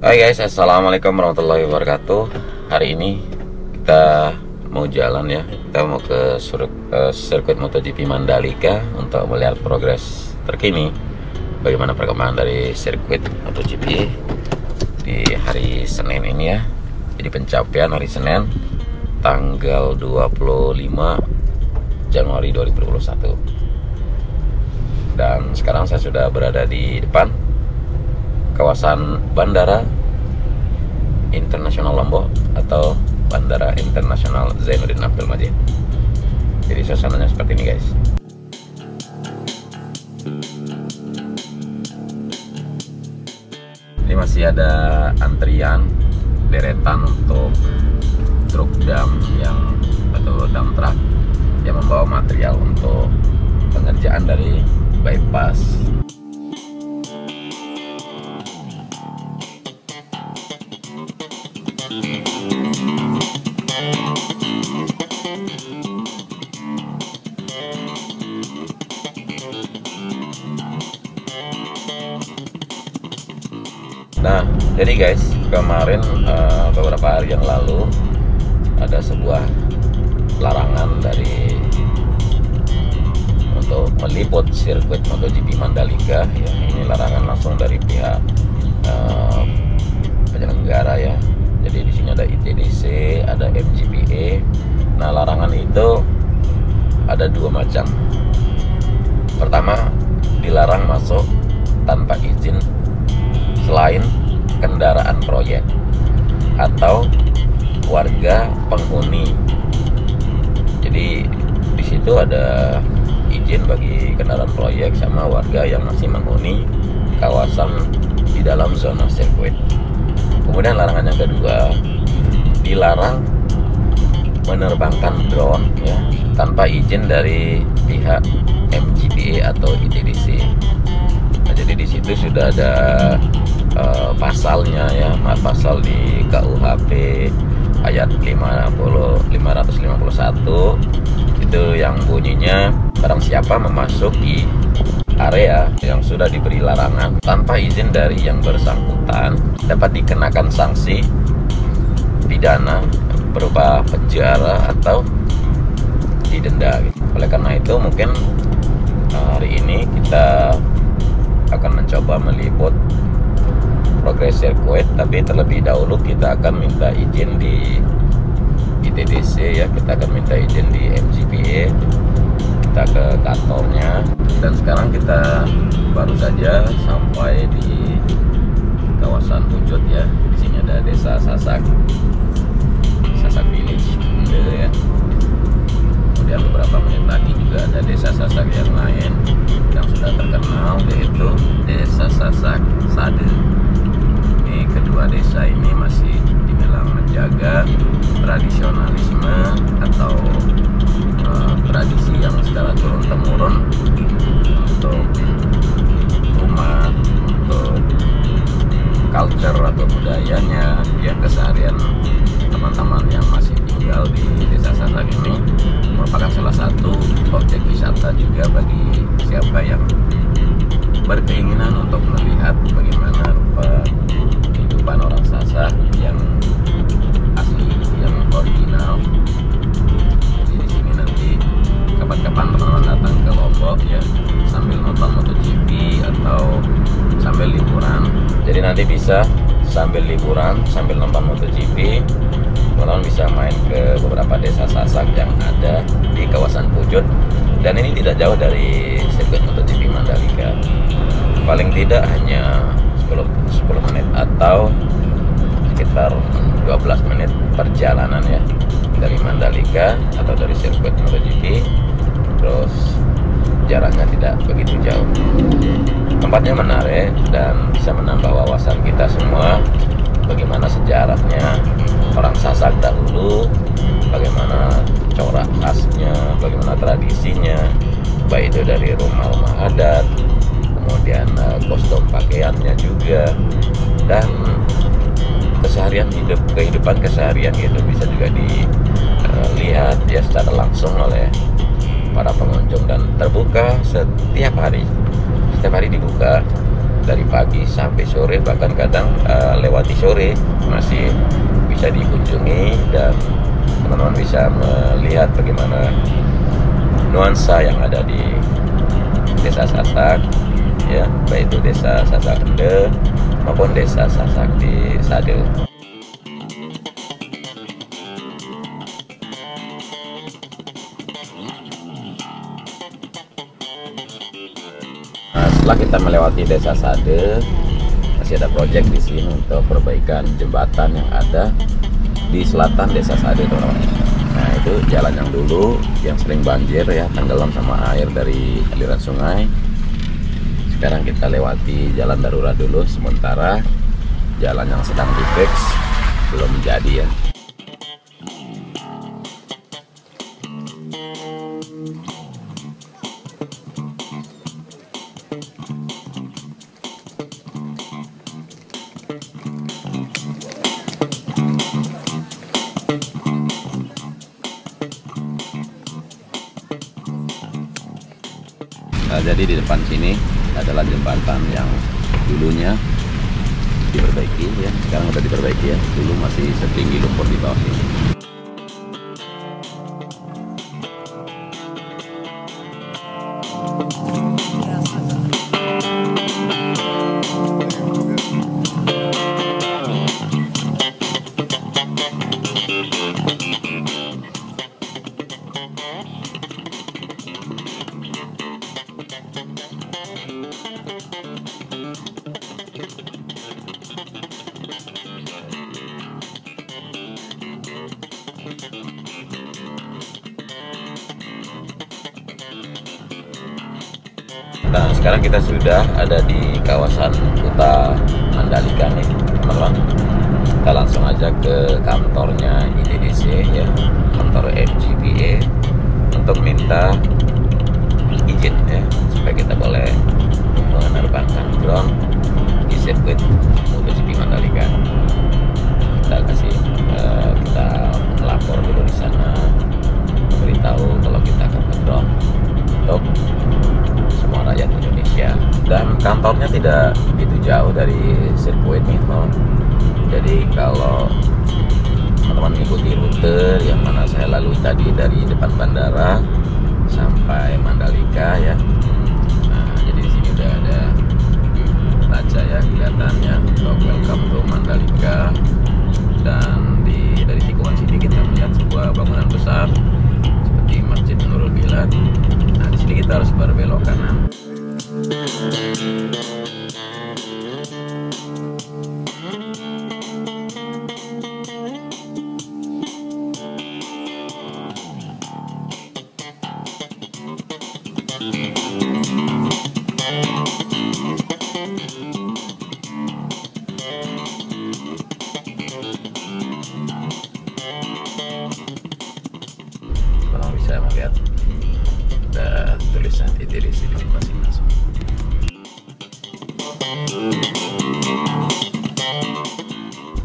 Hai guys, assalamualaikum warahmatullahi wabarakatuh. Hari ini kita mau jalan ya, kita mau ke uh, sirkuit MotoGP Mandalika untuk melihat progres terkini bagaimana perkembangan dari sirkuit MotoGP di hari Senin ini ya. Jadi pencapaian hari Senin tanggal 25 Januari 2021. Dan sekarang saya sudah berada di depan kawasan Bandara Internasional Lombok atau Bandara Internasional Zainuddin Abdul Majid. Jadi suasananya seperti ini guys. Ini masih ada antrian deretan untuk truk dam yang atau dam truk yang membawa material untuk pengerjaan dari bypass jadi guys, kemarin uh, beberapa hari yang lalu ada sebuah larangan dari untuk meliput sirkuit MotoGP Mandalika ya. Ini larangan langsung dari pihak uh, penyelenggara ya. Jadi di sini ada ITDC, ada MGPA. Nah, larangan itu ada dua macam. Pertama, dilarang masuk tanpa izin selain kendaraan proyek atau warga penghuni. Jadi di situ ada izin bagi kendaraan proyek sama warga yang masih menghuni kawasan di dalam zona sirkuit. Kemudian larangan yang kedua dilarang menerbangkan drone ya tanpa izin dari pihak MGPA atau ITDC. Nah, jadi di situ sudah ada uh, pasalnya ya pasal di KUHP ayat 50 551 itu yang bunyinya barang siapa memasuki area yang sudah diberi larangan tanpa izin dari yang bersangkutan dapat dikenakan sanksi pidana berupa penjara atau didenda. Oleh karena itu mungkin eh, hari ini kita akan mencoba meliput progres sirkuit tapi terlebih dahulu kita akan minta izin di ITDC ya. Kita akan minta izin di MGPA kita ke kantornya. Dan sekarang kita baru saja sampai di kawasan Pujut ya. Di sini ada desa Sasak. Sasak Village ya. Kemudian beberapa menit lagi juga ada desa Sasak yang lain yang sudah terkenal yaitu desa Sasak Sade kedua desa ini masih dibilang menjaga tradisionalisme atau hanya 10, 10 menit atau sekitar 12 menit perjalanan ya. Dari Mandalika atau dari sirkuit MotoGP terus jaraknya tidak begitu jauh. Tempatnya menarik dan bisa menambah wawasan kita semua bagaimana sejarahnya orang Sasak dahulu bagaimana corak khasnya bagaimana tradisinya baik itu dari rumah-rumah adat kemudian uh, kostum pakaiannya juga. Dan keseharian hidup kehidupan keseharian itu bisa juga dilihat uh, ya secara langsung oleh para pengunjung dan terbuka setiap hari. Setiap hari dibuka dari pagi sampai sore bahkan kadang uh, lewati sore masih bisa dikunjungi dan teman-teman bisa melihat bagaimana nuansa yang ada di desa Sasak ya baik itu desa Sasak Ende maupun desa Sasak di Sadil. Nah, setelah kita melewati desa Sade masih ada proyek di sini untuk perbaikan jembatan yang ada di selatan desa Sade teman-teman nah itu jalan yang dulu yang sering banjir ya tenggelam sama air dari aliran sungai sekarang kita lewati jalan darurat dulu sementara jalan yang sedang difix belum jadi ya. Nah, jadi di depan sini adalah jembatan yang dulunya diperbaiki ya. Sekarang udah diperbaiki ya. Dulu masih setinggi lumpur di bawah sini sekarang kita sudah ada di kawasan Kuta Mandalika nih teman-teman Kita langsung aja ke kantornya ITDC ya. Kantor FGBA Untuk minta izin ya Supaya kita boleh menerbangkan drone di sirkuit MotoGP Mandalika. Kita kasih uh, kita melapor dulu di sana Memberitahu kalau kita akan drone untuk semua rakyat Indonesia. Dan kantornya tidak begitu jauh dari sirkuit nih jadi kalau teman-teman mengikuti rute yang mana saya lalui tadi dari depan bandara sampai Mandalika ya. Nah jadi di sini udah ada baca ya kelihatannya. Untuk welcome to Mandalika. Dan di dari tikungan sini kita melihat sebuah bangunan besar seperti Masjid Nurul Bilad di sini kita harus berbelok kanan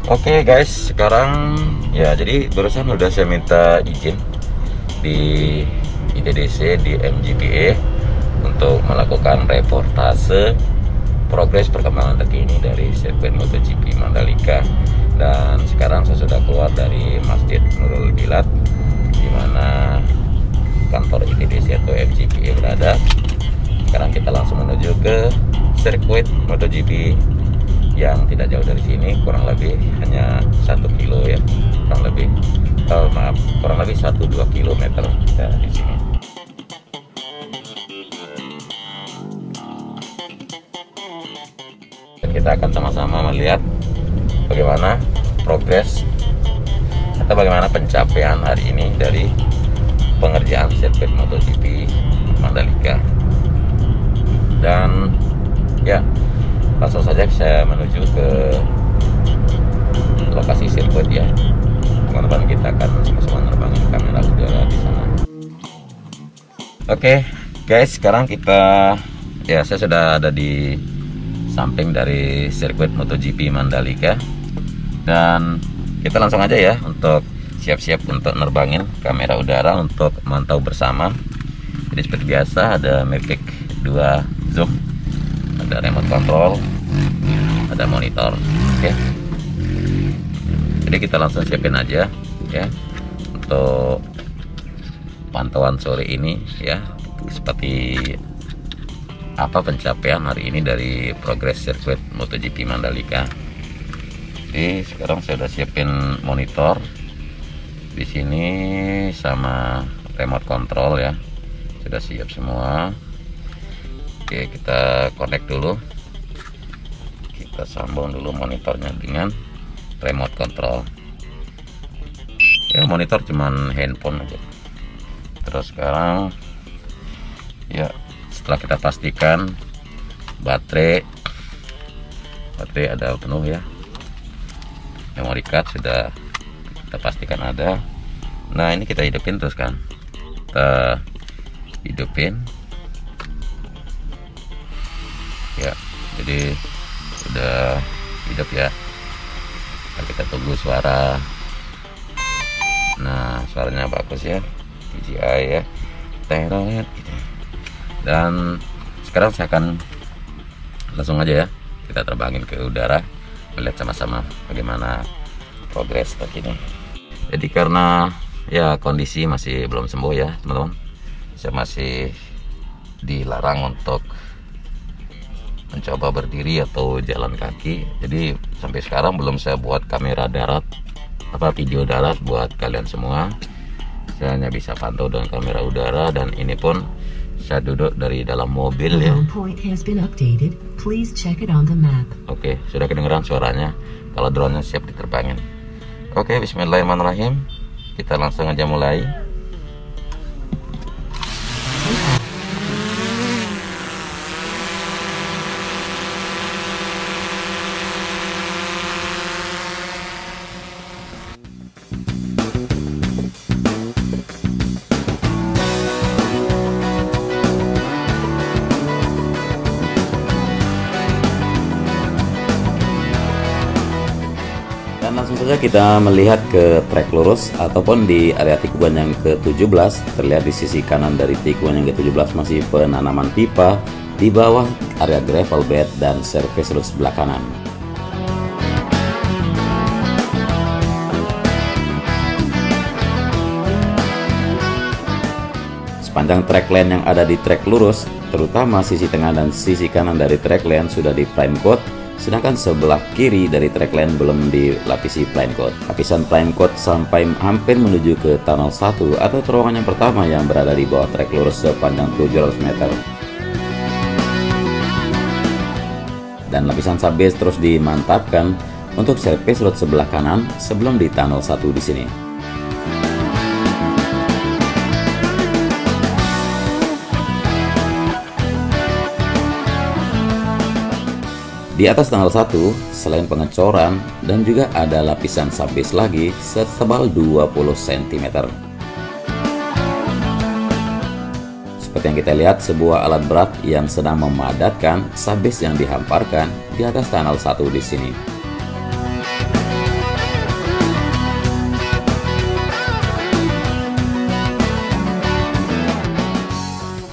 Oke guys, sekarang ya jadi barusan udah saya minta izin di ITDC di MGPA untuk melakukan reportase progres perkembangan terkini dari sirkuit MotoGP Mandalika dan sekarang saya sudah keluar dari Masjid Nurul Bilad di mana kantor ITDC atau MGPA berada. Sekarang kita langsung menuju ke sirkuit MotoGP yang tidak jauh dari sini kurang lebih hanya satu kilo ya kurang lebih. Oh, maaf kurang lebih satu dua kilometer dari sini. Dan kita akan sama-sama melihat bagaimana progres atau bagaimana pencapaian hari ini dari pengerjaan sirkuit MotoGP Mandalika. Dan ya langsung saja saya menuju ke lokasi sirkuit ya. Teman-teman kita akan sama-sama nerbangin kamera udara di sana. Oke guys sekarang kita ya saya sudah ada di samping dari sirkuit MotoGP Mandalika. Dan kita langsung aja ya untuk siap-siap untuk nerbangin kamera udara untuk mantau bersama. Jadi seperti biasa ada Mavic 2 zoom ada remote control ada monitor oke jadi kita langsung siapin aja ya untuk pantauan sore ini ya seperti apa pencapaian hari ini dari progres sirkuit MotoGP Mandalika. Jadi sekarang saya sudah siapin monitor di sini sama remote control ya. Sudah siap semua. Oke, kita connect dulu. Kita sambung dulu monitornya dengan remote control. Ya, monitor cuman handphone aja. Terus sekarang ya setelah kita pastikan baterai baterai ada penuh ya memory card sudah kita pastikan ada nah ini kita hidupin terus kan kita hidupin jadi sudah hidup ya. Nah, kita tunggu suara. Nah suaranya bagus ya. DJI ya. Terolet gitu dan sekarang saya akan langsung aja ya. Kita terbangin ke udara. Melihat sama-sama bagaimana progres terkini. Jadi karena ya kondisi masih belum sembuh ya teman-teman. Saya masih dilarang untuk mencoba berdiri atau jalan kaki jadi sampai sekarang belum saya buat kamera darat apa video darat buat kalian semua saya hanya bisa pantau dengan kamera udara dan ini pun saya duduk dari dalam mobil ya. Oke, sudah kedengeran suaranya. Kalau drone-nya siap diterbangin. Oke, bismillahirrahmanirrahim. Kita langsung aja mulai. Kita melihat ke trek lurus ataupun di area tikungan yang ke-17 terlihat di sisi kanan dari tikungan yang ke-17 masih penanaman pipa. Di bawah area gravel bed dan surface road sebelah kanan. Sepanjang track lane yang ada di trek lurus, terutama sisi tengah dan sisi kanan dari track lane sudah di prime coat sedangkan sebelah kiri dari track lane belum dilapisi plain coat. Lapisan plain coat sampai hampir menuju ke tunnel 1 atau terowongan yang pertama yang berada di bawah trek lurus sepanjang 700 meter. Dan lapisan subbase terus dimantapkan untuk service road sebelah kanan sebelum di tunnel 1 di sini. Di atas tanggal 1, selain pengecoran dan juga ada lapisan subbase lagi setebal 20 cm. Seperti yang kita lihat, sebuah alat berat yang sedang memadatkan subbase yang dihamparkan di atas tunnel 1 di sini.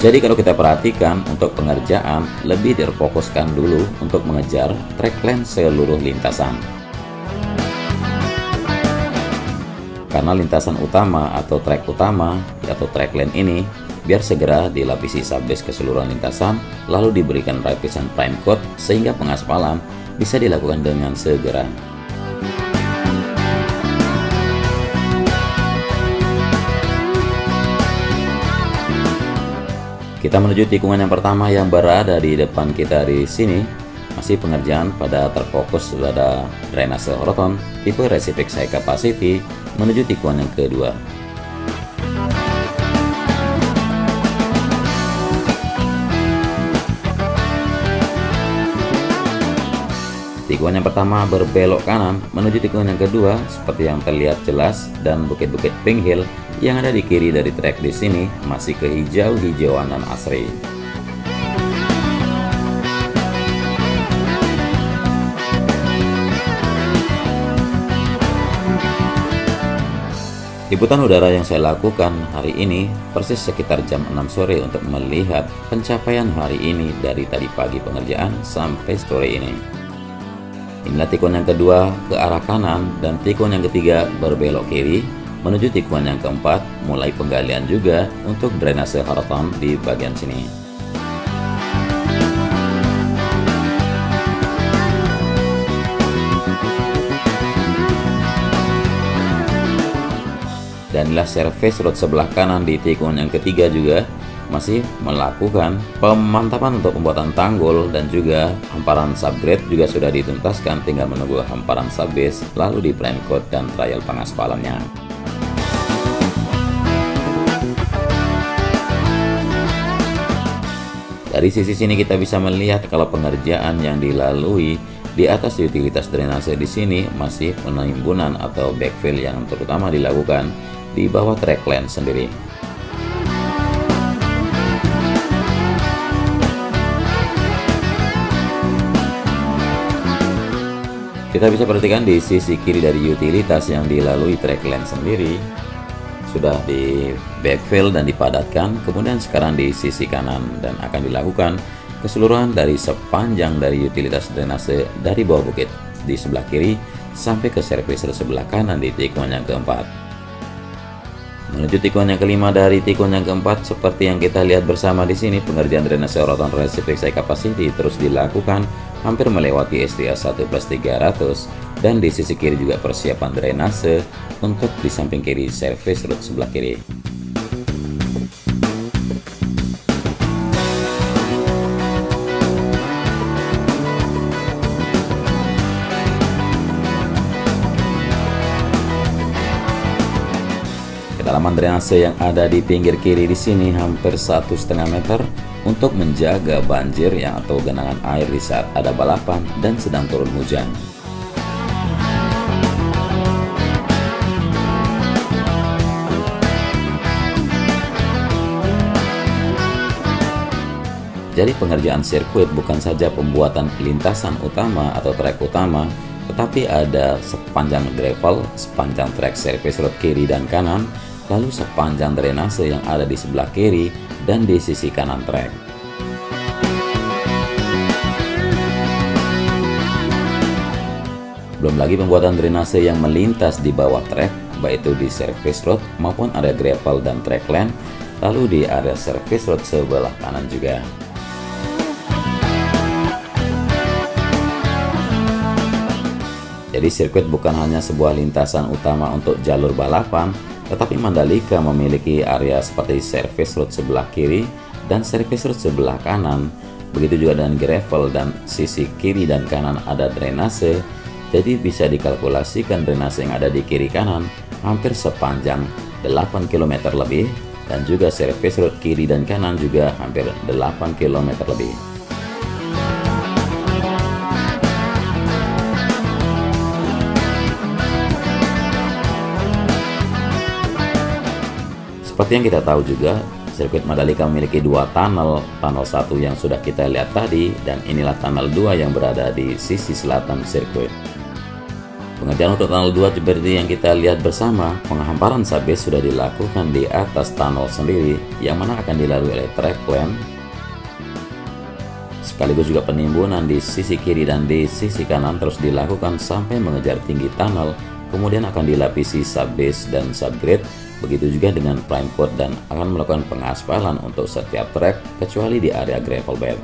Jadi kalau kita perhatikan untuk pengerjaan lebih terfokuskan dulu untuk mengejar track lane seluruh lintasan. Karena lintasan utama atau track utama atau track lane ini biar segera dilapisi subbase keseluruhan lintasan lalu diberikan lapisan prime coat sehingga pengaspalan bisa dilakukan dengan segera. Kita menuju tikungan yang pertama yang berada di depan kita di sini. Masih pengerjaan pada terfokus pada drainase horoton tipe High Capacity menuju tikungan yang kedua. Tikungan yang pertama berbelok kanan menuju tikungan yang kedua seperti yang terlihat jelas dan bukit-bukit Pink Hill yang ada di kiri dari trek di sini masih kehijau-hijauan dan asri. Liputan udara yang saya lakukan hari ini persis sekitar jam 6 sore untuk melihat pencapaian hari ini dari tadi pagi pengerjaan sampai sore ini. Inilah tikun yang kedua ke arah kanan dan tikun yang ketiga berbelok kiri menuju tikun yang keempat mulai penggalian juga untuk drainase haraton di bagian sini. dan inilah service road sebelah kanan di tikungan yang ketiga juga masih melakukan pemantapan untuk pembuatan tanggul dan juga hamparan subgrade juga sudah dituntaskan tinggal menunggu hamparan subbase lalu di plan code dan trial pengaspalannya dari sisi sini kita bisa melihat kalau pengerjaan yang dilalui di atas utilitas drainase di sini masih penimbunan atau backfill yang terutama dilakukan di bawah track lane sendiri. Kita bisa perhatikan di sisi kiri dari utilitas yang dilalui track sendiri sudah di backfill dan dipadatkan kemudian sekarang di sisi kanan dan akan dilakukan keseluruhan dari sepanjang dari utilitas drainase dari bawah bukit di sebelah kiri sampai ke service sebelah kanan di tikungan yang keempat. Menuju tikungan yang kelima dari tikungan yang keempat, seperti yang kita lihat bersama di sini, pengerjaan drainase rotan reciprocal capacity terus dilakukan hampir melewati STA 1 plus 300 dan di sisi kiri juga persiapan drainase untuk di samping kiri service road sebelah kiri. Drainase yang ada di pinggir kiri di sini hampir satu setengah meter untuk menjaga banjir yang atau genangan air di saat ada balapan dan sedang turun hujan. Jadi pengerjaan sirkuit bukan saja pembuatan lintasan utama atau trek utama, tetapi ada sepanjang gravel, sepanjang trek service road kiri dan kanan, lalu sepanjang drainase yang ada di sebelah kiri dan di sisi kanan trek. Belum lagi pembuatan drainase yang melintas di bawah trek, baik itu di service road maupun area gravel dan track lane, lalu di area service road sebelah kanan juga. Jadi sirkuit bukan hanya sebuah lintasan utama untuk jalur balapan, tetapi Mandalika memiliki area seperti service road sebelah kiri dan service road sebelah kanan. Begitu juga dengan gravel dan sisi kiri dan kanan ada drainase. Jadi bisa dikalkulasikan drainase yang ada di kiri kanan hampir sepanjang 8 km lebih dan juga service road kiri dan kanan juga hampir 8 km lebih. Seperti yang kita tahu juga, sirkuit Mandalika memiliki dua tunnel, tunnel satu yang sudah kita lihat tadi, dan inilah tunnel dua yang berada di sisi selatan sirkuit. Pengerjaan untuk tunnel 2 seperti yang kita lihat bersama, penghamparan sabes sudah dilakukan di atas tunnel sendiri, yang mana akan dilalui oleh track lane, sekaligus juga penimbunan di sisi kiri dan di sisi kanan terus dilakukan sampai mengejar tinggi tunnel, kemudian akan dilapisi subbase dan subgrade Begitu juga dengan prime coat dan akan melakukan pengaspalan untuk setiap trek kecuali di area gravel bed.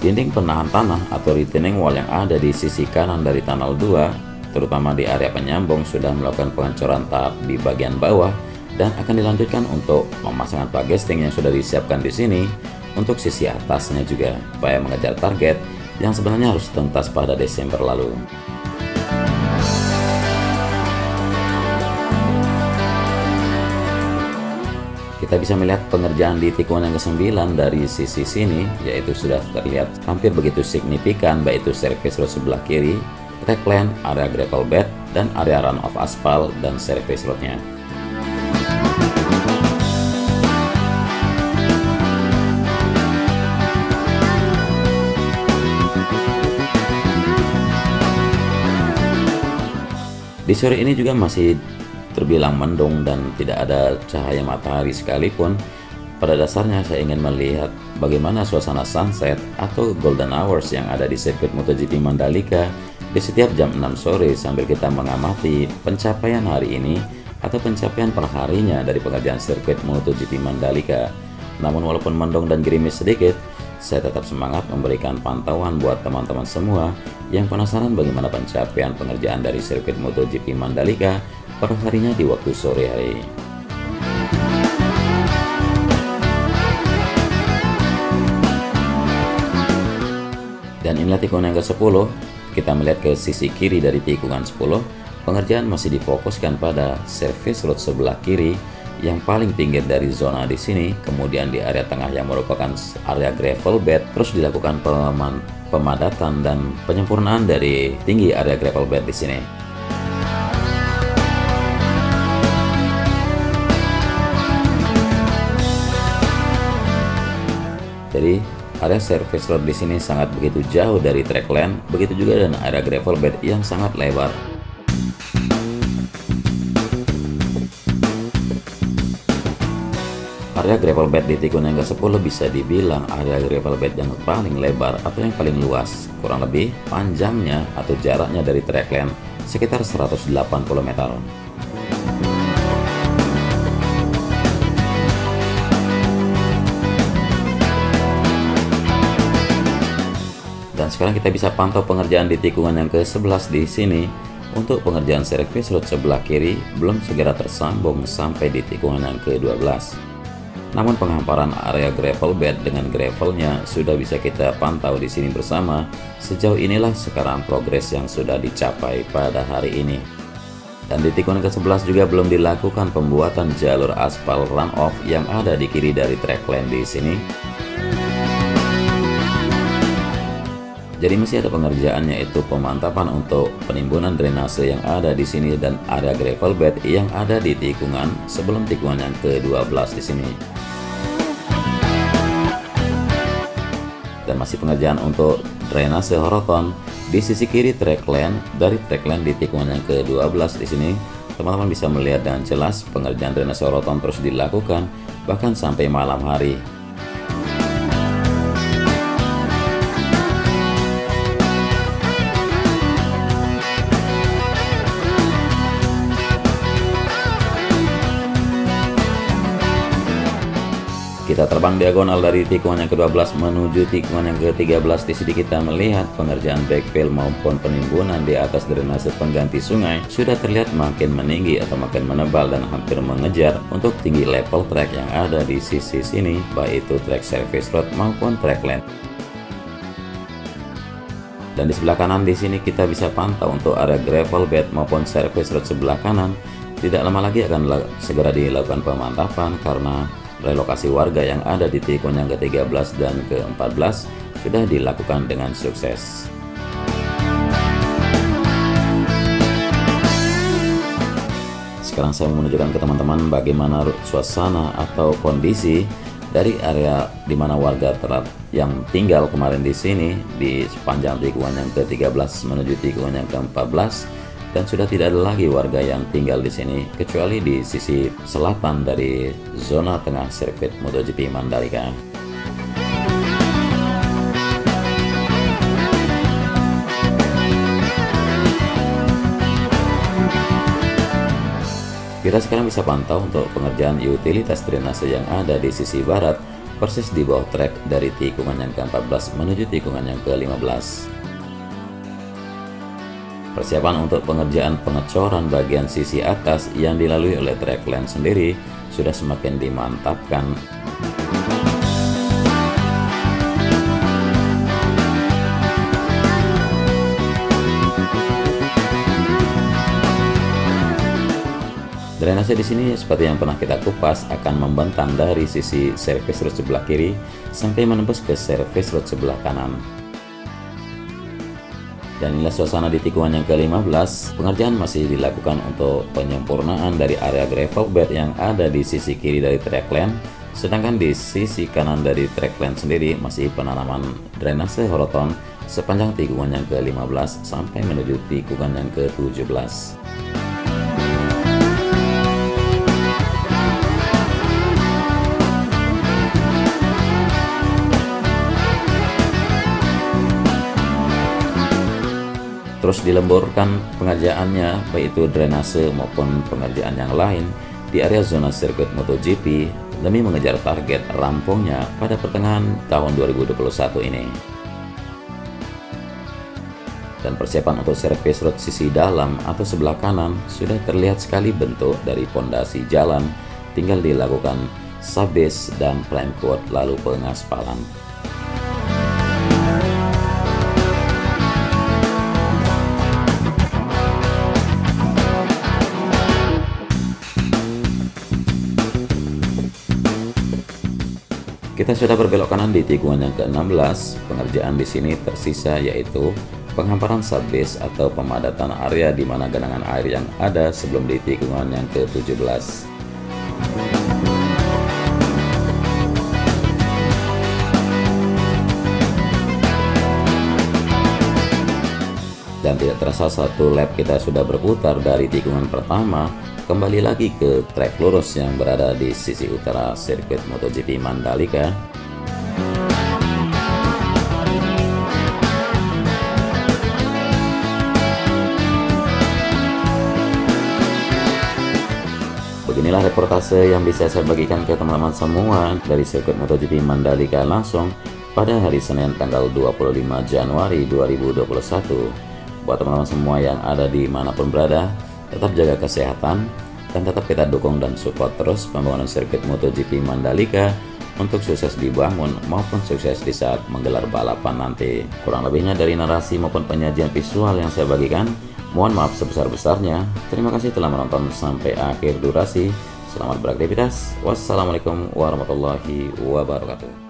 Dinding penahan tanah atau retaining wall yang ada di sisi kanan dari tunnel 2, terutama di area penyambung sudah melakukan pengancoran tahap di bagian bawah dan akan dilanjutkan untuk pemasangan pagesting yang sudah disiapkan di sini untuk sisi atasnya juga supaya mengejar target yang sebenarnya harus tuntas pada Desember lalu. Kita bisa melihat pengerjaan di tikungan yang ke-9 dari sisi sini, yaitu sudah terlihat hampir begitu signifikan, baik itu service road sebelah kiri, track lane, area gravel bed, dan area run of aspal dan service roadnya. Di sore ini juga masih terbilang mendung dan tidak ada cahaya matahari sekalipun. Pada dasarnya saya ingin melihat bagaimana suasana sunset atau golden hours yang ada di sirkuit MotoGP Mandalika di setiap jam 6 sore sambil kita mengamati pencapaian hari ini atau pencapaian perharinya dari pengerjaan sirkuit MotoGP Mandalika. Namun walaupun mendung dan gerimis sedikit, saya tetap semangat memberikan pantauan buat teman-teman semua yang penasaran bagaimana pencapaian pengerjaan dari sirkuit MotoGP Mandalika per harinya di waktu sore hari. Dan inilah tikungan yang ke-10, kita melihat ke sisi kiri dari tikungan 10, pengerjaan masih difokuskan pada service road sebelah kiri yang paling pinggir dari zona di sini, kemudian di area tengah yang merupakan area gravel bed, terus dilakukan pemadatan dan penyempurnaan dari tinggi area gravel bed di sini. Jadi area service road di sini sangat begitu jauh dari track lane, begitu juga dengan area gravel bed yang sangat lebar. Area gravel bed di tikungan yang ke-10 bisa dibilang area gravel bed yang paling lebar atau yang paling luas. Kurang lebih panjangnya atau jaraknya dari track lane sekitar 180 meter. sekarang kita bisa pantau pengerjaan di tikungan yang ke-11 di sini. Untuk pengerjaan servis road sebelah kiri belum segera tersambung sampai di tikungan yang ke-12. Namun penghamparan area gravel bed dengan gravelnya sudah bisa kita pantau di sini bersama. Sejauh inilah sekarang progres yang sudah dicapai pada hari ini. Dan di tikungan ke-11 juga belum dilakukan pembuatan jalur aspal runoff yang ada di kiri dari track lane di sini. Jadi masih ada pengerjaan yaitu pemantapan untuk penimbunan drainase yang ada di sini dan area gravel bed yang ada di tikungan sebelum tikungan yang ke-12 di sini. Dan masih pengerjaan untuk drainase horoton di sisi kiri track lane dari track lane di tikungan yang ke-12 di sini. Teman-teman bisa melihat dengan jelas pengerjaan drainase horoton terus dilakukan bahkan sampai malam hari. Kita terbang diagonal dari tikungan yang ke-12 menuju tikungan yang ke-13 di sini kita melihat pengerjaan backfill maupun penimbunan di atas drainase pengganti sungai sudah terlihat makin meninggi atau makin menebal dan hampir mengejar untuk tinggi level track yang ada di sisi sini baik itu track service road maupun track lane. Dan di sebelah kanan di sini kita bisa pantau untuk area gravel bed maupun service road sebelah kanan tidak lama lagi akan segera dilakukan pemantapan karena relokasi warga yang ada di tikungan yang ke-13 dan ke-14 sudah dilakukan dengan sukses. Sekarang saya menunjukkan ke teman-teman bagaimana suasana atau kondisi dari area di mana warga terat yang tinggal kemarin di sini di sepanjang tikungan yang ke-13 menuju tikungan yang ke-14 dan sudah tidak ada lagi warga yang tinggal di sini kecuali di sisi selatan dari zona tengah sirkuit MotoGP Mandalika. Kita sekarang bisa pantau untuk pengerjaan utilitas drainase yang ada di sisi barat persis di bawah trek dari tikungan yang ke-14 menuju tikungan yang ke-15. Persiapan untuk pengerjaan pengecoran bagian sisi atas yang dilalui oleh trackline sendiri sudah semakin dimantapkan. Drainase di sini seperti yang pernah kita kupas akan membentang dari sisi service road sebelah kiri sampai menembus ke service road sebelah kanan. Dan inilah suasana di tikungan yang ke-15. Pengerjaan masih dilakukan untuk penyempurnaan dari area gravel bed yang ada di sisi kiri dari track lane. Sedangkan di sisi kanan dari track lane sendiri masih penanaman drainase horoton sepanjang tikungan yang ke-15 sampai menuju tikungan yang ke-17. Terus dilemburkan pengerjaannya baik itu drainase maupun pengerjaan yang lain di area zona sirkuit MotoGP demi mengejar target rampungnya pada pertengahan tahun 2021 ini. Dan persiapan untuk servis road sisi dalam atau sebelah kanan sudah terlihat sekali bentuk dari pondasi jalan, tinggal dilakukan subbase dan prime coat lalu pengaspalan. Kita sudah berbelok kanan di tikungan yang ke-16. Pengerjaan di sini tersisa yaitu penghamparan subbase atau pemadatan area di mana genangan air yang ada sebelum di tikungan yang ke-17. Dan tidak terasa satu lap kita sudah berputar dari tikungan pertama kembali lagi ke trek lurus yang berada di sisi utara sirkuit MotoGP Mandalika. Beginilah reportase yang bisa saya bagikan ke teman-teman semua dari sirkuit MotoGP Mandalika langsung pada hari Senin tanggal 25 Januari 2021. Buat teman-teman semua yang ada di mana pun berada, tetap jaga kesehatan, dan tetap kita dukung dan support terus pembangunan sirkuit MotoGP Mandalika untuk sukses dibangun maupun sukses di saat menggelar balapan nanti. Kurang lebihnya dari narasi maupun penyajian visual yang saya bagikan, mohon maaf sebesar-besarnya. Terima kasih telah menonton sampai akhir durasi. Selamat beraktivitas. Wassalamualaikum warahmatullahi wabarakatuh.